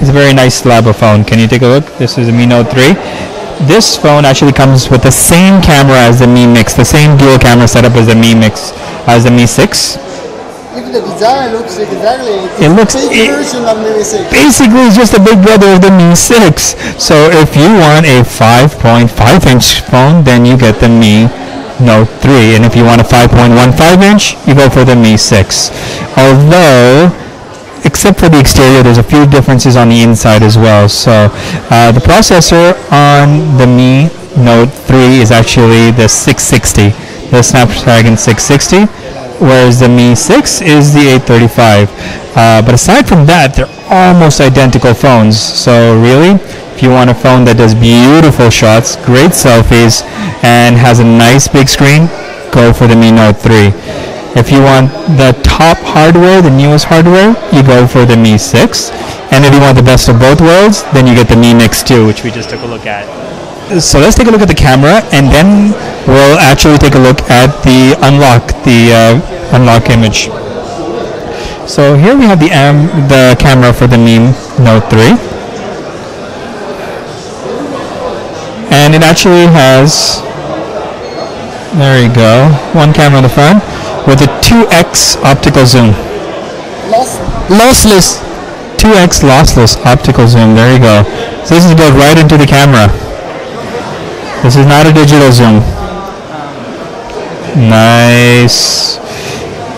It's a very nice slab of phone. Can you take a look? This is a Mi Note 3. This phone actually comes with the same camera as the Mi Mix, the same dual camera setup as the Mi Mix, as the Mi 6. Even the design looks exactly. It looks- big it- version of Mini 6. Basically, it's just a big brother of the Mi 6. So if you want a 5.5 inch phone, then you get the Mi Note 3. And if you want a 5.15 inch, you go for the Mi 6. Although, except for the exterior, there's a few differences on the inside as well. So uh, the processor on the Mi Note 3 is actually the 660, the Snapdragon 660, whereas the Mi 6 is the 835. Uh, but aside from that, they're almost identical phones. So really, if you want a phone that does beautiful shots, great selfies, and has a nice big screen, go for the Mi Note 3. If you want the top hardware, the newest hardware, you go for the Mi 6. And if you want the best of both worlds, then you get the Mi Mix 2, which we just took a look at. So let's take a look at the camera, and then we'll actually take a look at the unlock, the uh, unlock image. So here we have the am the camera for the Mi Note 3. And it actually has, there you go, one camera in the front with a 2x optical zoom. Lossless. 2x lossless optical zoom. There you go. So this is goes right into the camera. This is not a digital zoom. Nice.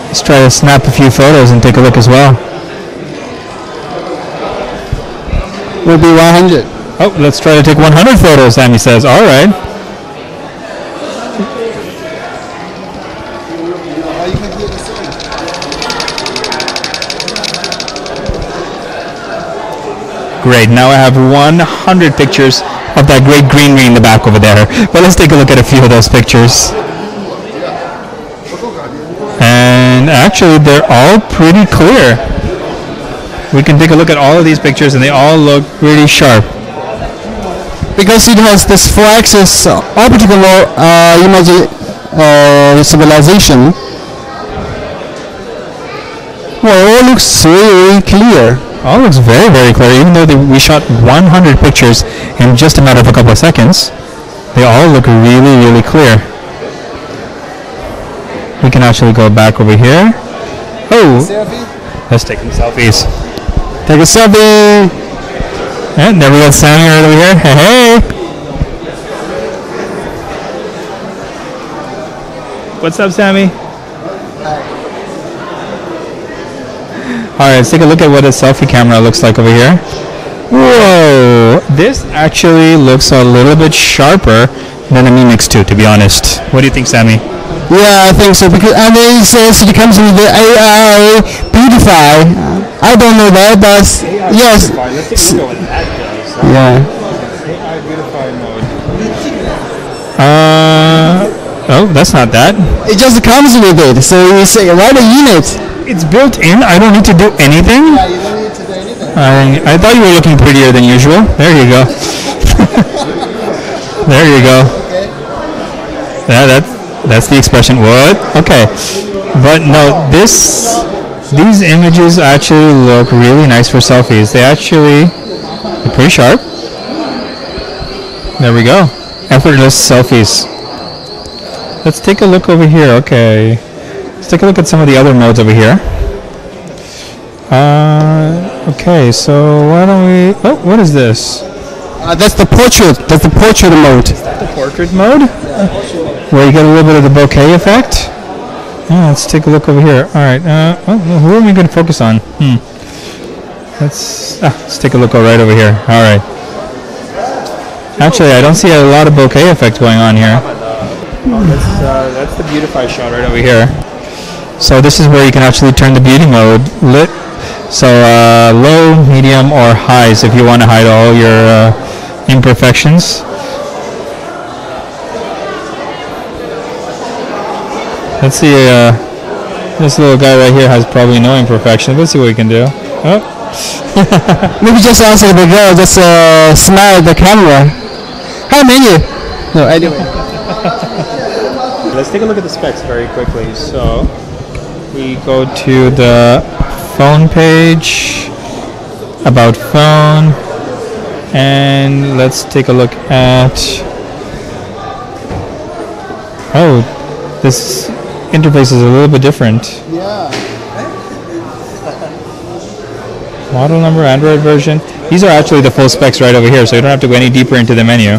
Let's try to snap a few photos and take a look as well. Will be 100. Oh, let's try to take 100 photos, Sami says. All right. Oh, you can hear the sound. Great. Now I have 100 pictures of that great greenery in the back over there. But let's take a look at a few of those pictures. And actually, they're all pretty clear. We can take a look at all of these pictures, and they all look really sharp. Because it has this four-axis optical uh, image uh, stabilization. Well, it all looks really, clear. All looks very, very clear. Even though they, we shot 100 pictures in just a matter of a couple of seconds, they all look really, really clear. We can actually go back over here. Oh, Selfie. let's take some selfies. Take a selfie. And there we go, Sami right over here. Hey, hey. What's up, Sami? All right, let's take a look at what a selfie camera looks like over here. Whoa, this actually looks a little bit sharper than a Mi Mix 2, to be honest. What do you think, Sami? Yeah, I think so. Because and it says it comes with the AI Beautify. I don't know that, but yes. Let's take a look at what that. Yeah. AI Beautify mode. Uh, oh, that's not that. It just comes with it. So you say write a unit. It's built in. I don't need to do anything. Yeah, you don't need to do anything. I, I thought you were looking prettier than usual. There you go. there you go. Okay. Yeah, that's that's the expression. What? Okay. But no, this these images actually look really nice for selfies. They actually are pretty sharp. There we go. Effortless selfies. Let's take a look over here. Okay. Let's take a look at some of the other modes over here. Uh, okay, so why don't we... Oh, what is this? Uh, that's the portrait. That's the portrait mode. Is that The portrait mode? Where you get a little bit of the bokeh effect? Yeah, let's take a look over here. All right, uh, oh, who are we going to focus on? Hmm. Let's, ah, let's take a look right over here. All right. Actually, I don't see a lot of bokeh effect going on here. That's, uh, that's the beautify shot right over here. So this is where you can actually turn the beauty mode lit. So uh, low, medium, or highs if you want to hide all your uh, imperfections. Let's see. Uh, this little guy right here has probably no imperfections. Let's see what we can do. Oh, Maybe just answer the girl. Just uh, smile at the camera. Hi, menu. No, anyway. Let's take a look at the specs very quickly. So we go to the phone page. about phone, and let's take a look at. Oh, this interface is a little bit different. Yeah. Model number, Android version. These are actually the full specs right over here, so you don't have to go any deeper into the menu.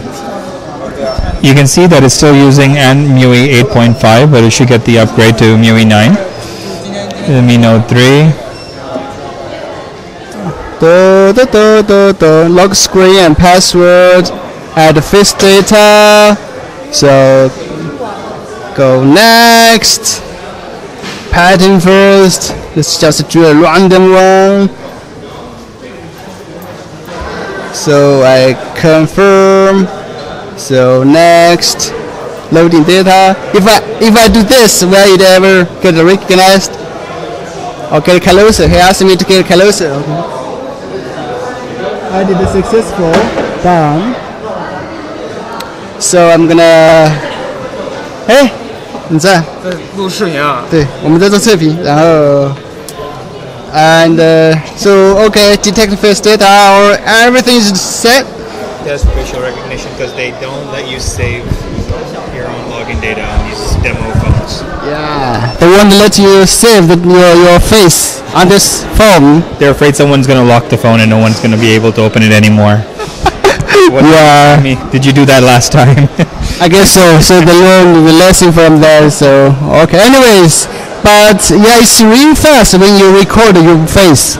You can see that it's still using and MIUI 8.5, but it should get the upgrade to MIUI 9. The Mi Note 3. Do, do, do, do, do. Lock screen and password. Add face data. So go next. Pattern first. Let's just do a random one. So I confirm. So next, loading data. If I if I do this, will it ever get recognized? Or get closer? He asked me to get closer. Okay. I did the successful. Done. So I'm gonna. 哎，你在？录视频啊。对，我们在做测评，然后，and uh, so okay, detect face data or everything is set. That's facial recognition because they don't let you save your own login data on these demo phones. Yeah, they won't let you save the, your your face on this phone. They're afraid someone's going to lock the phone and no one's going to be able to open it anymore. What Yeah. me? Did you do that last time? I guess so. So they learned the lesson from there. So okay. Anyways, but yeah, it's really fast when you record your face.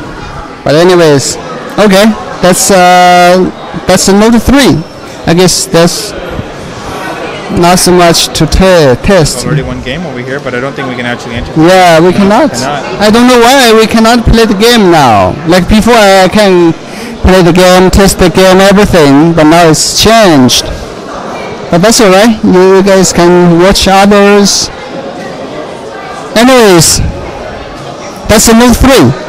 But anyways, okay. That's uh, that's the Note three. I guess that's not so much to te- test. Already one game over here, but I don't think we can actually enter. Yeah, we cannot. cannot. I don't know why we cannot play the game now. Like before, I can play the game, test the game, everything, but now it's changed. But that's alright. You guys can watch others. Anyways, that's the Note 3.